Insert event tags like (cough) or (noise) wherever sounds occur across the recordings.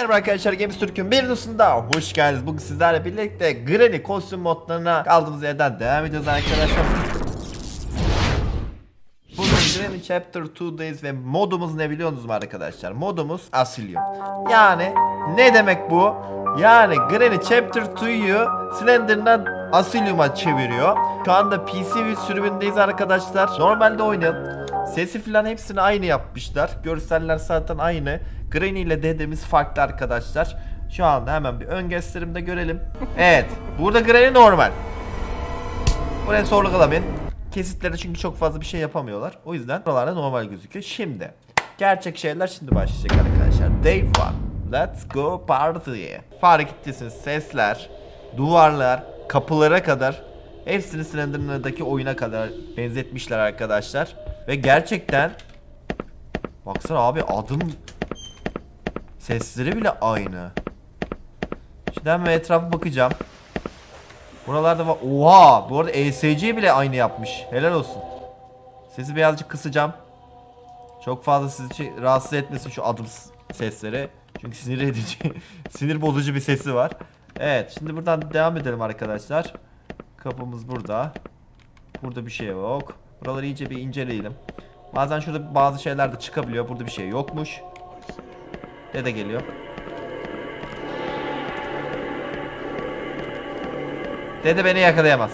Merhaba arkadaşlar Games Türk'ün bir videosunda hoş geldiniz. Bugün sizlerle birlikte Granny kostüm modlarına kaldığımız yerden devam ediyoruz arkadaşlar. Bugün Granny Chapter 2'dayız ve modumuz ne biliyorsunuz mu arkadaşlar? Modumuz Asilium. Yani ne demek bu? Yani Granny Chapter 2'yu Slender'dan Asilium'a çeviriyor. Şu anda PC bir sürümündeyiz arkadaşlar. Normalde oynayalım. Sesi falan hepsini aynı yapmışlar. Görseller zaten aynı. Granny ile dedemiz farklı arkadaşlar. Şu anda hemen bir ön gösterimde görelim. Evet. Burada Granny normal. Buraya sorgulamayın. Kesitlerde çünkü çok fazla bir şey yapamıyorlar. O yüzden buralarda normal gözüküyor. Şimdi gerçek şeyler şimdi başlayacak arkadaşlar. Day one. Let's go party. Fark ettiyseniz sesler, duvarlar, kapılara kadar hepsini Slenderman'daki oyuna kadar benzetmişler arkadaşlar. Ve gerçekten baksana abi adım sesleri bile aynı. Şimdi hemen etrafa bakacağım. Buralarda var. Oha! Bu arada ESC bile aynı yapmış. Helal olsun. Sesi birazcık kısacağım. Çok fazla sizi rahatsız etmesin şu adım sesleri. Çünkü sinir edici, (laughs) sinir bozucu bir sesi var. Evet, şimdi buradan devam edelim arkadaşlar. Kapımız burada. Burada bir şey yok. Buraları iyice bir inceleyelim. Bazen şurada bazı şeyler de çıkabiliyor. Burada bir şey yokmuş. Dede geliyor. Dede beni yakalayamaz.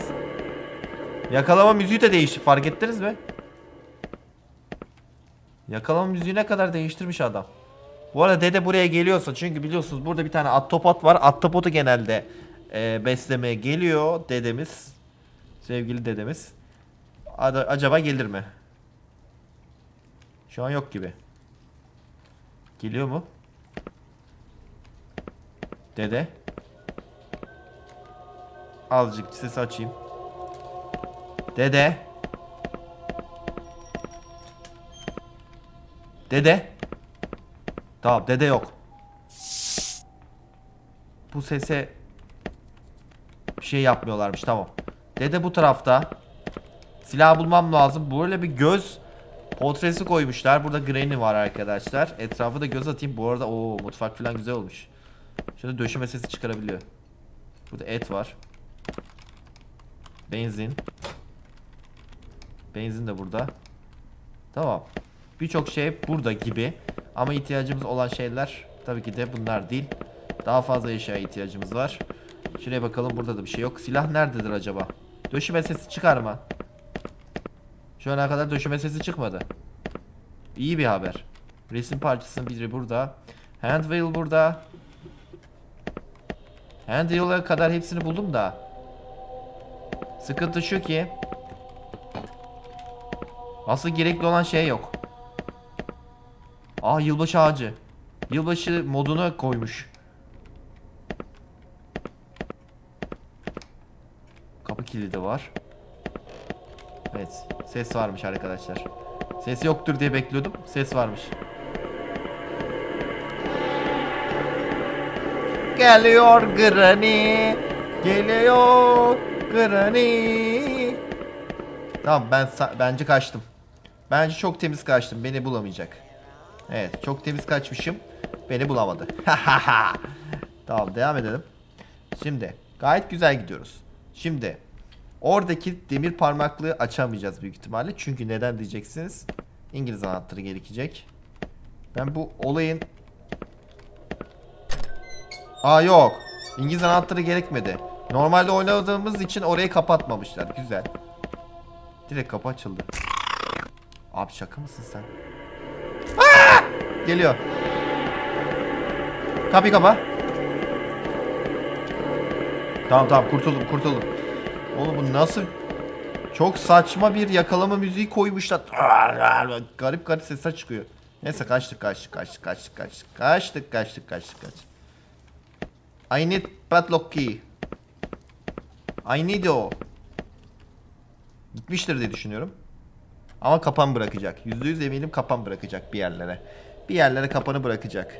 Yakalama müziği de değişti. Fark ettiniz mi? Yakalama müziği ne kadar değiştirmiş adam. Bu arada dede buraya geliyorsa çünkü biliyorsunuz burada bir tane attopot var. Attopotu genelde e, beslemeye geliyor dedemiz. Sevgili dedemiz. Ad acaba gelir mi? Şu an yok gibi. Geliyor mu? Dede. Azıcık sesi açayım. Dede. Dede. Tamam dede yok. Bu sese bir şey yapmıyorlarmış tamam. Dede bu tarafta. Silah bulmam lazım. Böyle bir göz portresi koymuşlar. Burada Granny var arkadaşlar. Etrafı da göz atayım. Bu arada o mutfak falan güzel olmuş. Şurada döşeme sesi çıkarabiliyor. Burada et var. Benzin. Benzin de burada. Tamam. Birçok şey burada gibi. Ama ihtiyacımız olan şeyler tabii ki de bunlar değil. Daha fazla eşyaya ihtiyacımız var. Şuraya bakalım burada da bir şey yok. Silah nerededir acaba? Döşeme sesi çıkarma. Şu ana kadar döşeme sesi çıkmadı. İyi bir haber. Resim parçasının biri burada. Handwheel burada. Handwheel'a kadar hepsini buldum da. Sıkıntı şu ki. Asıl gerekli olan şey yok. Aa yılbaşı ağacı. Yılbaşı modunu koymuş. Kapı kilidi var. Evet. Ses varmış arkadaşlar. Ses yoktur diye bekliyordum. Ses varmış. Geliyor Granny. Geliyor Granny. Tamam ben bence kaçtım. Bence çok temiz kaçtım. Beni bulamayacak. Evet çok temiz kaçmışım. Beni bulamadı. (laughs) tamam devam edelim. Şimdi gayet güzel gidiyoruz. Şimdi oradaki demir parmaklığı açamayacağız büyük ihtimalle. Çünkü neden diyeceksiniz. İngiliz anahtarı gerekecek. Ben bu olayın... Aa yok. İngiliz anahtarı gerekmedi. Normalde oynadığımız için orayı kapatmamışlar. Güzel. Direkt kapı açıldı. Abi şaka mısın sen? Aa! Geliyor. Kapıyı kapa. Tamam tamam kurtuldum kurtuldum. Oğlum bu nasıl çok saçma bir yakalama müziği koymuşlar. Garip garip sesler çıkıyor. Neyse kaçtık kaçtık kaçtık kaçtık kaçtık kaçtık kaçtık kaçtık kaçtık. I need padlock key. I need o. Gitmiştir diye düşünüyorum. Ama kapan bırakacak. %100 eminim kapan bırakacak bir yerlere. Bir yerlere kapanı bırakacak.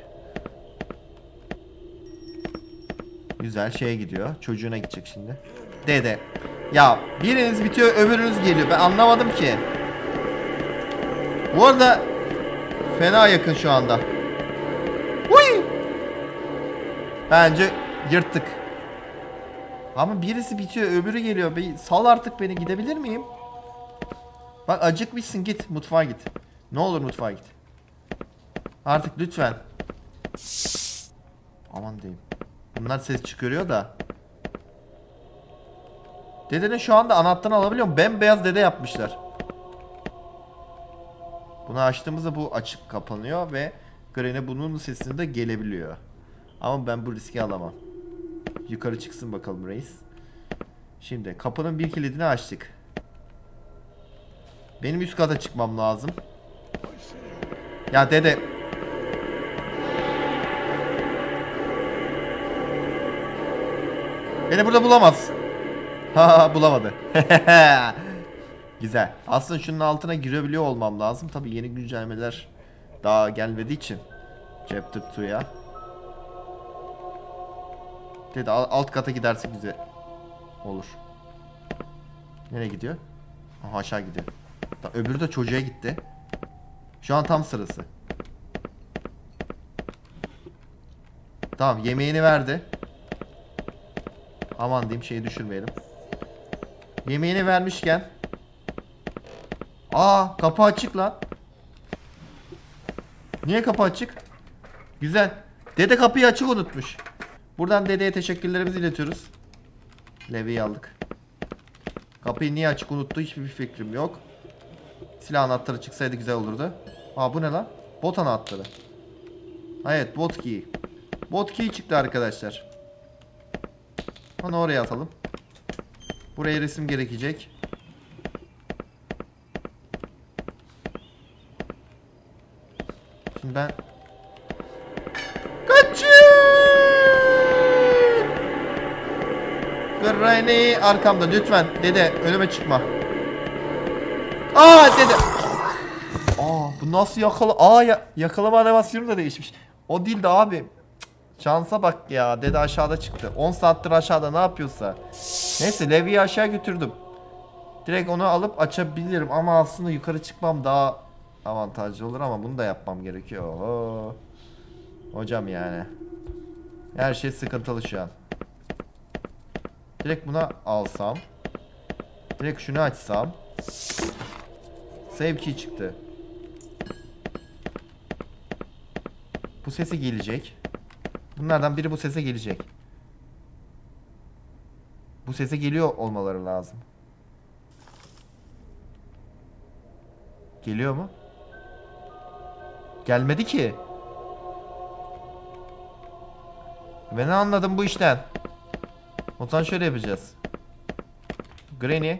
Güzel şeye gidiyor. Çocuğuna gidecek şimdi. Dede. Ya biriniz bitiyor öbürünüz geliyor. Ben anlamadım ki. Bu arada fena yakın şu anda. Bence yırttık. Ama birisi bitiyor öbürü geliyor. Bir sal artık beni gidebilir miyim? Bak acıkmışsın git mutfağa git. Ne olur mutfağa git. Artık lütfen. Aman diyeyim. Bunlar ses çıkarıyor da. Dedenin şu anda anahtarını alabiliyorum. Bembeyaz dede yapmışlar. Bunu açtığımızda bu açıp kapanıyor ve Granny bunun sesinde gelebiliyor. Ama ben bu riski alamam. Yukarı çıksın bakalım reis. Şimdi kapının bir kilidini açtık. Benim üst kata çıkmam lazım. Ya dede. Beni burada bulamaz. Ha bulamadı. (laughs) Güzel. Aslında şunun altına girebiliyor olmam lazım. Tabii yeni güncellemeler daha gelmediği için. Chapter 2'ya. Al- alt kata gidersek güzel olur. Nereye gidiyor? Aha aşağı gidiyor. Ta- Öbürü de çocuğa gitti. Şu an tam sırası. Tamam yemeğini verdi. Aman diyeyim şeyi düşürmeyelim. Yemeğini vermişken. Aa kapı açık lan. Niye kapı açık? Güzel. Dede kapıyı açık unutmuş. Buradan dedeye teşekkürlerimizi iletiyoruz. Levi'yi aldık. Kapıyı niye açık unuttu hiçbir fikrim yok. Silah anahtarı çıksaydı güzel olurdu. Aa bu ne lan? Bot anahtarı. Evet bot key. Bot key çıktı arkadaşlar. Onu oraya atalım. Buraya resim gerekecek. Şimdi ben Granny arkamda lütfen dede önüme çıkma. Aa dede. Aa bu nasıl yakala? Aa ya, yakalama animasyonu da değişmiş. O değildi abi. Şansa bak ya dede aşağıda çıktı. 10 saattir aşağıda ne yapıyorsa. Neyse Levi'yi aşağı götürdüm. Direkt onu alıp açabilirim ama aslında yukarı çıkmam daha avantajlı olur ama bunu da yapmam gerekiyor. Oho. Hocam yani. Her şey sıkıntılı şu an. Direkt buna alsam. Direkt şunu açsam. Save key çıktı. Bu sese gelecek. Bunlardan biri bu sese gelecek. Bu sese geliyor olmaları lazım. Geliyor mu? Gelmedi ki. Ben anladım bu işten? O zaman şöyle yapacağız. Granny.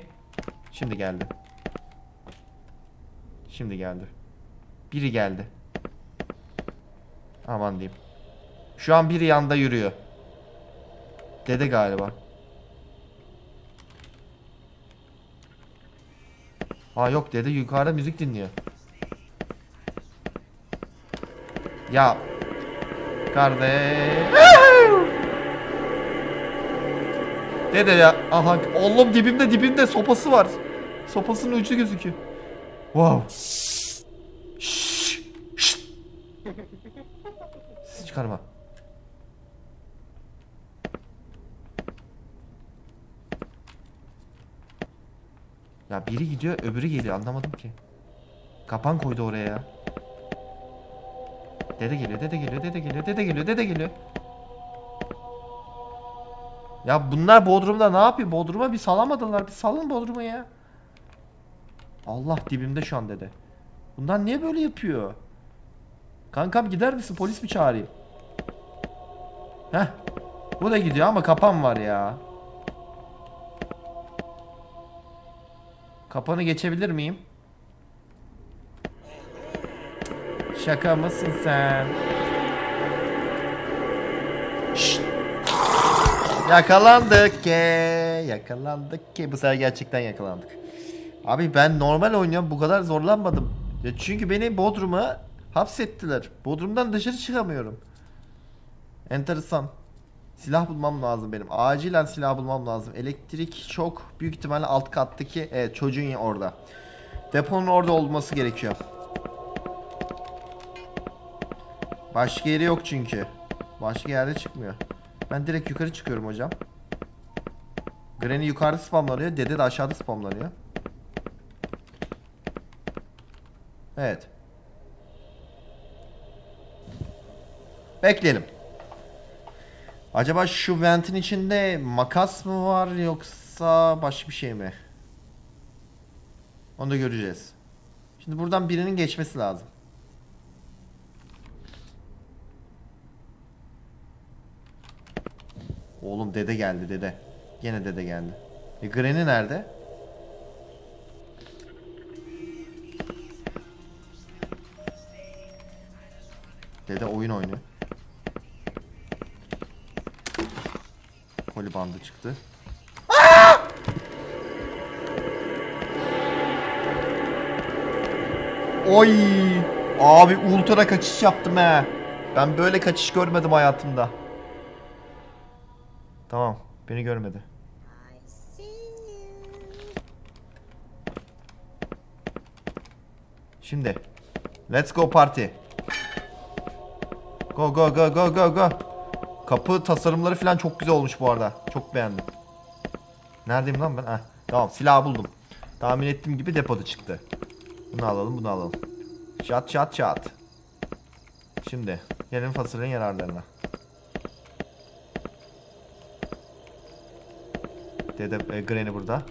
Şimdi geldi. Şimdi geldi. Biri geldi. Aman diyeyim. Şu an biri yanda yürüyor. Dede galiba. Aa yok dede yukarıda müzik dinliyor. Ya. Kardeş. Dede ya. Aha oğlum dibimde dibimde sopası var. Sopasının ucu gözüküyor. Wow. Şşş. Şşt. Ses çıkarma. Ya biri gidiyor öbürü geliyor anlamadım ki. Kapan koydu oraya ya. Dede geliyor, dede geliyor, dede geliyor, dede geliyor, dede geliyor. Ya bunlar Bodrum'da ne yapıyor? Bodrum'a bir salamadılar. Bir salın Bodrum'u ya. Allah dibimde şu an dede. Bunlar niye böyle yapıyor? Kankam gider misin? Polis mi çağırayım? Heh. Bu da gidiyor ama kapan var ya. Kapanı geçebilir miyim? Şaka mısın sen? Yakalandık ki. Yakalandık ki. Bu sefer gerçekten yakalandık. Abi ben normal oynuyorum. Bu kadar zorlanmadım. Ya çünkü beni Bodrum'a hapsettiler. Bodrum'dan dışarı çıkamıyorum. Enteresan. Silah bulmam lazım benim. Acilen silah bulmam lazım. Elektrik çok büyük ihtimalle alt kattaki evet, çocuğun orada. Deponun orada olması gerekiyor. Başka yeri yok çünkü. Başka yerde çıkmıyor. Ben direkt yukarı çıkıyorum hocam. Granny yukarıda spamlanıyor. Dede de aşağıda spamlanıyor. Evet. Bekleyelim. Acaba şu ventin içinde makas mı var yoksa başka bir şey mi? Onu da göreceğiz. Şimdi buradan birinin geçmesi lazım. Oğlum dede geldi dede. Gene dede geldi. E Granny nerede? Dede oyun oynuyor. Koli bandı çıktı. Oy! Abi ultra kaçış yaptım he. Ben böyle kaçış görmedim hayatımda. Tamam, beni görmedi. Şimdi. Let's go party. Go go go go go go. Kapı tasarımları falan çok güzel olmuş bu arada. Çok beğendim. Neredeyim lan ben? Heh, tamam silahı buldum. Tahmin ettiğim gibi depoda çıktı. Bunu alalım bunu alalım. Çat çat çat. Şimdi gelin fasulyonun yararlarına. Dede e, Granny burada.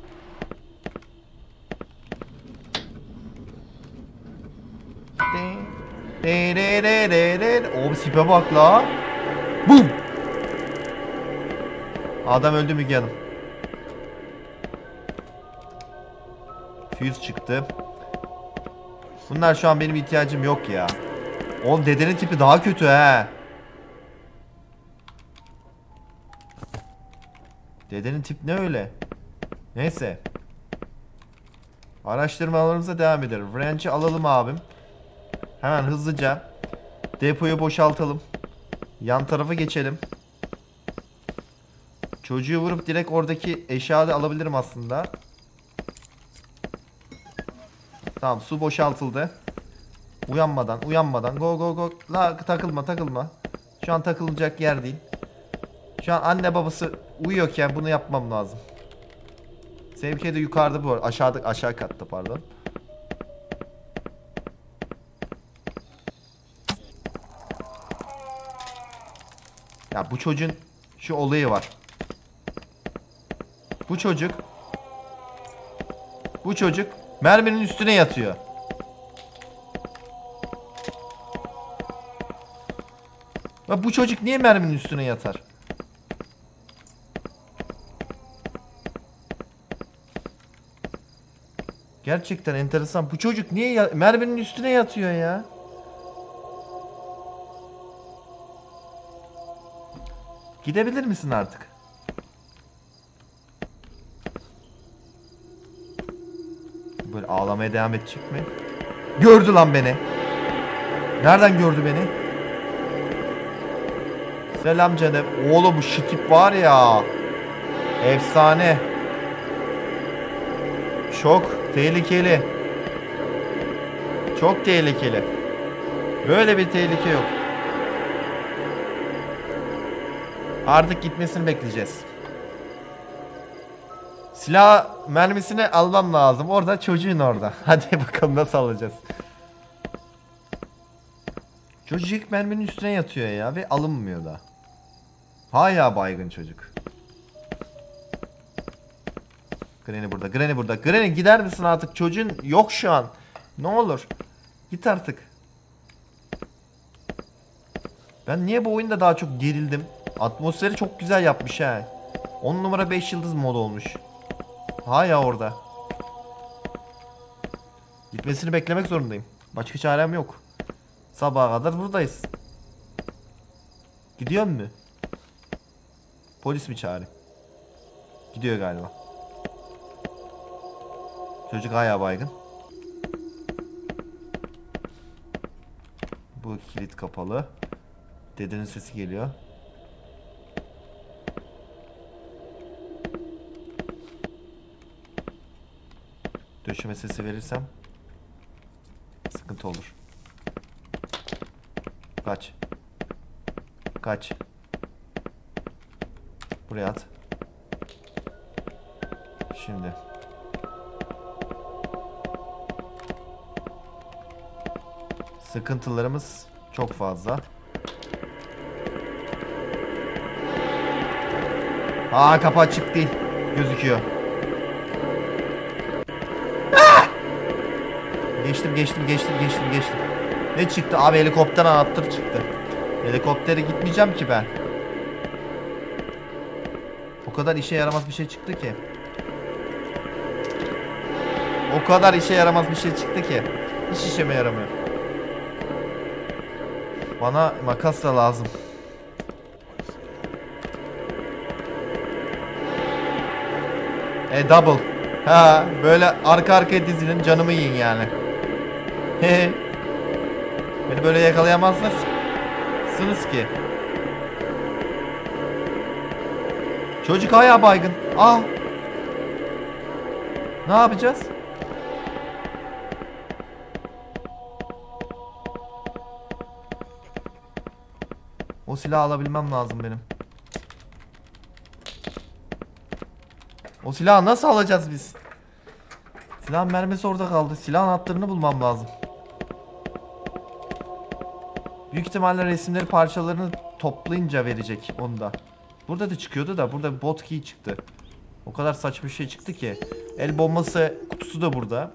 De de de de de. Oğlum sipe bak la. Bum. Adam öldü Müge Hanım. Fuse çıktı. Bunlar şu an benim ihtiyacım yok ya. Oğlum dedenin tipi daha kötü he. Dedenin tip ne öyle? Neyse. Araştırmalarımıza devam edelim. Wrench'i alalım abim. Hemen hızlıca depoyu boşaltalım. Yan tarafa geçelim. Çocuğu vurup direkt oradaki eşyaları alabilirim aslında. Tamam su boşaltıldı. Uyanmadan uyanmadan go go go. La takılma takılma. Şu an takılacak yer değil. Şu an anne babası uyuyorken bunu yapmam lazım. Sevki de yukarıda bu arada. Aşağıda aşağı katta pardon. Ya bu çocuğun şu olayı var. Bu çocuk bu çocuk merminin üstüne yatıyor. Ve bu çocuk niye merminin üstüne yatar? Gerçekten enteresan. Bu çocuk niye ya- merminin üstüne yatıyor ya? Gidebilir misin artık? Böyle ağlamaya devam edecek mi? Gördü lan beni. Nereden gördü beni? Selam canım. Oğlum bu şitip var ya. Efsane. Çok tehlikeli. Çok tehlikeli. Böyle bir tehlike yok. Artık gitmesini bekleyeceğiz. Silah mermisini almam lazım. Orada çocuğun orada. (laughs) Hadi bakalım nasıl alacağız. Çocuk merminin üstüne yatıyor ya ve alınmıyor da. Hala baygın çocuk. Granny burada. Granny burada. Granny gider misin artık? Çocuğun yok şu an. Ne olur. Git artık. Ben niye bu oyunda daha çok gerildim? Atmosferi çok güzel yapmış ha. 10 numara 5 yıldız mod olmuş. Hala orada. Gitmesini beklemek zorundayım. Başka çarem yok. Sabaha kadar buradayız. Gidiyor mu? Polis mi çağırayım? Gidiyor galiba. Çocuk hala baygın. Bu kilit kapalı. Dedenin sesi geliyor. Döşeme sesi verirsem sıkıntı olur. Kaç. Kaç. Buraya at. Şimdi. Sıkıntılarımız çok fazla. Aa kapı açık değil. Gözüküyor. Ah! Geçtim geçtim geçtim geçtim geçtim. Ne çıktı? Abi helikopter anahtarı çıktı. Helikoptere gitmeyeceğim ki ben. O kadar işe yaramaz bir şey çıktı ki. O kadar işe yaramaz bir şey çıktı ki. Hiç işeme yaramıyor. Bana makas da lazım. E double. Ha böyle arka arkaya dizilin canımı yiyin yani. Beni böyle yakalayamazsınız. Sınız ki. Çocuk hala baygın. Aa. Ne yapacağız? O silahı alabilmem lazım benim. O silahı nasıl alacağız biz? Silahın mermisi orada kaldı. Silahın hatlarını bulmam lazım. Büyük ihtimalle resimleri parçalarını toplayınca verecek onu da. Burada da çıkıyordu da burada bot key çıktı. O kadar saçma bir şey çıktı ki. El bombası kutusu da burada.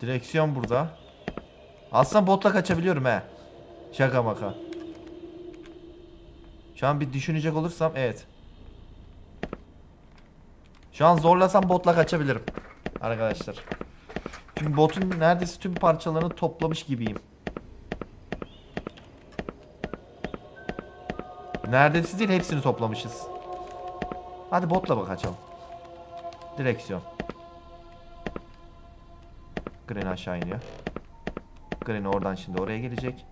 Direksiyon burada. Aslında botla kaçabiliyorum he. Şaka maka. Şu an bir düşünecek olursam evet. Şu an zorlasam botla kaçabilirim. Arkadaşlar. Çünkü botun neredeyse tüm parçalarını toplamış gibiyim. Neredeyse değil hepsini toplamışız. Hadi botla bak kaçalım. Direksiyon. Gren aşağı iniyor. Gren oradan şimdi oraya gelecek.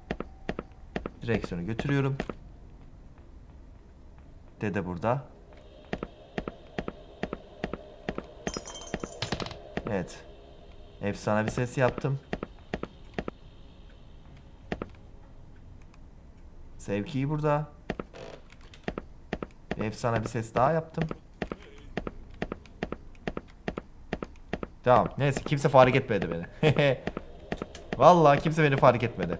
Direksiyonu götürüyorum. Dede burada. Evet. Efsane bir ses yaptım. Sevkiyi burada. Efsane bir ses daha yaptım. Tamam. Neyse kimse fark etmedi beni. (laughs) Vallahi kimse beni fark etmedi.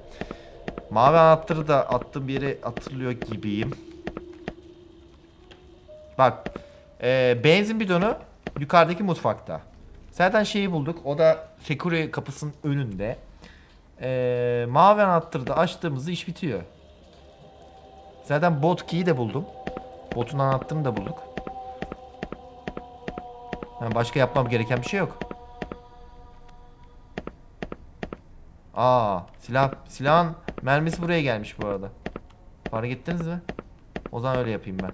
Mavi anahtarı da attığım bir yere hatırlıyor gibiyim. Bak. eee, benzin bidonu yukarıdaki mutfakta. Zaten şeyi bulduk. O da Secure kapısının önünde. Eee mavi anahtarı da açtığımızda iş bitiyor. Zaten bot key'i de buldum. Botun anahtarını da bulduk. Yani başka yapmam gereken bir şey yok. Aa, silah silahın mermisi buraya gelmiş bu arada. Fark ettiniz mi? O zaman öyle yapayım ben.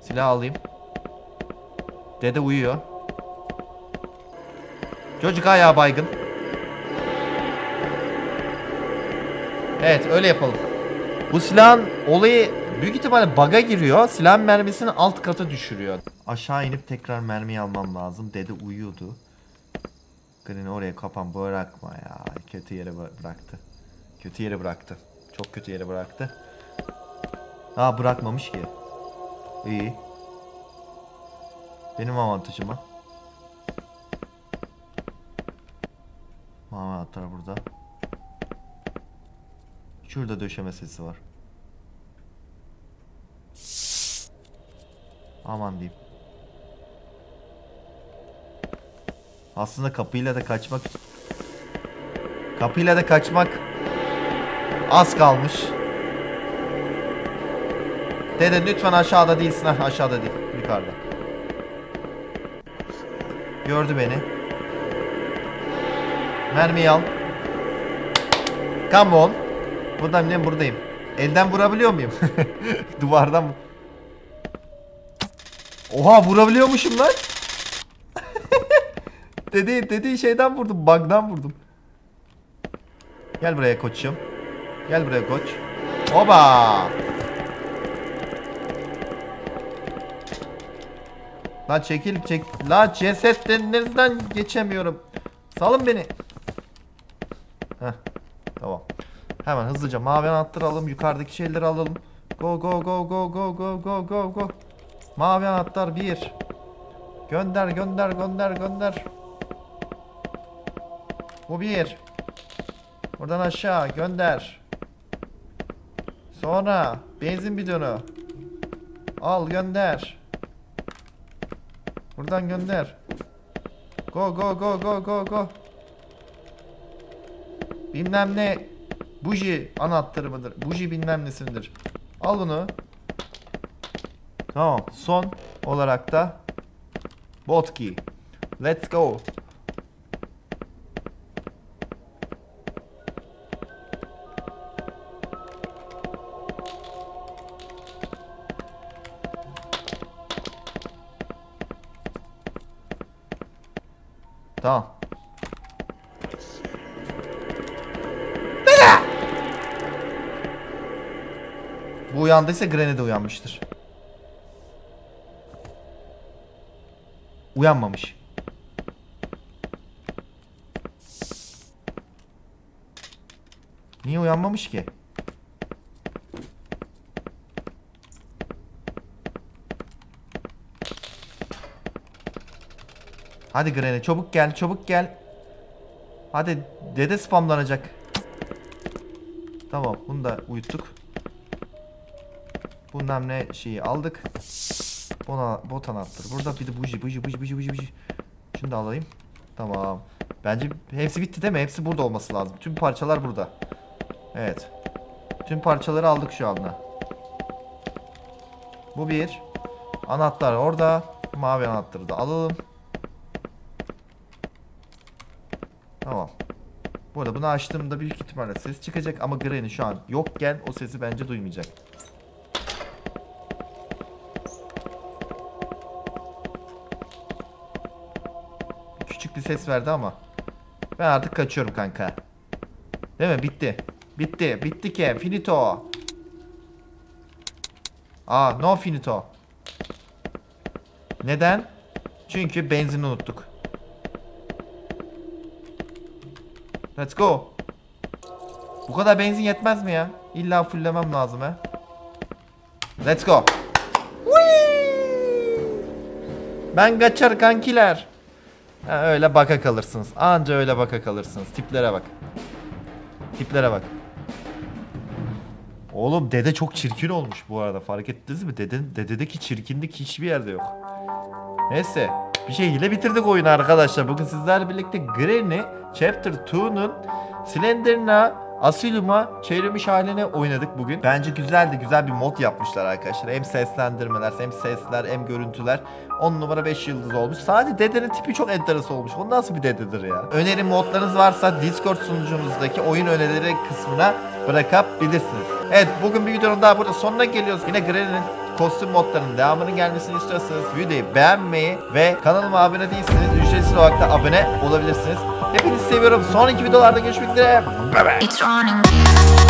Silah alayım. Dede uyuyor. Çocuk hala baygın. Evet öyle yapalım. Bu silahın olayı büyük ihtimalle bug'a giriyor. Silahın mermisini alt kata düşürüyor. Aşağı inip tekrar mermiyi almam lazım. Dede uyuyordu. Green'i oraya kapan bırakma ya. Kötü yere bı- bıraktı. Kötü yere bıraktı. Çok kötü yere bıraktı. Daha bırakmamış ki. İyi. Benim avantajıma. Mavi anahtar burada. Şurada döşeme sesi var. Aman diyeyim. Aslında kapıyla da kaçmak Kapıyla da kaçmak az kalmış. Dede lütfen aşağıda değilsin. Heh, aşağıda değil. Yukarıda. Gördü beni. Mermiyi al. Come on. Buradan ne buradayım. Elden vurabiliyor muyum? (laughs) Duvardan? Oha vurabiliyormuşum lan. Dedi dediği şeyden vurdum. Bug'dan vurdum. Gel buraya koçum. Gel buraya koç. Oba! La çekil çek. La cesetlerinizden geçemiyorum. Salın beni. Heh. Hemen hızlıca mavi anahtarı alalım. Yukarıdaki şeyleri alalım. Go go go go go go go go go. Mavi anahtar bir. Gönder gönder gönder gönder. Bu bir. Buradan aşağı gönder. Sonra benzin bidonu. Al gönder. Buradan gönder. Go go go go go go. Bilmem ne. Buji anahtarı mıdır? Buji bilmem nesindir. Al bunu. Tamam. Son olarak da bot key. Let's go. Tamam. Bu uyandıysa Granny de uyanmıştır. Uyanmamış. Niye uyanmamış ki? Hadi Granny çabuk gel çabuk gel. Hadi dede spamlanacak. Tamam bunu da uyuttuk. Bundan ne şeyi aldık. Bona, bot anahtarı. Burada bir de buji buji buji buji buji buji. Şunu da alayım. Tamam. Bence hepsi bitti değil mi? Hepsi burada olması lazım. Tüm parçalar burada. Evet. Tüm parçaları aldık şu anda. Bu bir. Anahtar orada. Mavi anahtarı da alalım. Tamam. Bu arada bunu açtığımda büyük ihtimalle ses çıkacak ama Granny şu an yokken o sesi bence duymayacak. Küçük bir ses verdi ama. Ben artık kaçıyorum kanka. Değil mi? Bitti. Bitti. Bitti ki. Finito. Aa no finito. Neden? Çünkü benzin unuttuk. Let's go. Bu kadar benzin yetmez mi ya? İlla fulllemem lazım he. Let's go. Ben kaçar kankiler. Ha, öyle baka kalırsınız. Anca öyle baka kalırsınız. Tiplere bak. Tiplere bak. Oğlum dede çok çirkin olmuş bu arada. Fark ettiniz mi? Dede, dededeki çirkinlik hiçbir yerde yok. Neyse. Bir şekilde bitirdik oyunu arkadaşlar. Bugün sizlerle birlikte Granny Chapter 2'nun Slenderna Asylum'a çevrilmiş haline oynadık bugün. Bence güzeldi. Güzel bir mod yapmışlar arkadaşlar. Hem seslendirmeler, hem sesler, hem görüntüler. 10 numara 5 yıldız olmuş. Sadece dedenin tipi çok enteresan olmuş. O nasıl bir dededir ya? Öneri modlarınız varsa Discord sunucumuzdaki oyun önerileri kısmına bırakabilirsiniz. Evet bugün bir videonun daha burada sonuna geliyoruz. Yine Granny'nin kostüm modlarının devamının gelmesini istiyorsanız videoyu beğenmeyi ve kanalıma abone değilseniz ücretsiz olarak da abone olabilirsiniz. Hepinizi seviyorum. Sonraki videolarda görüşmek üzere. Bye bye.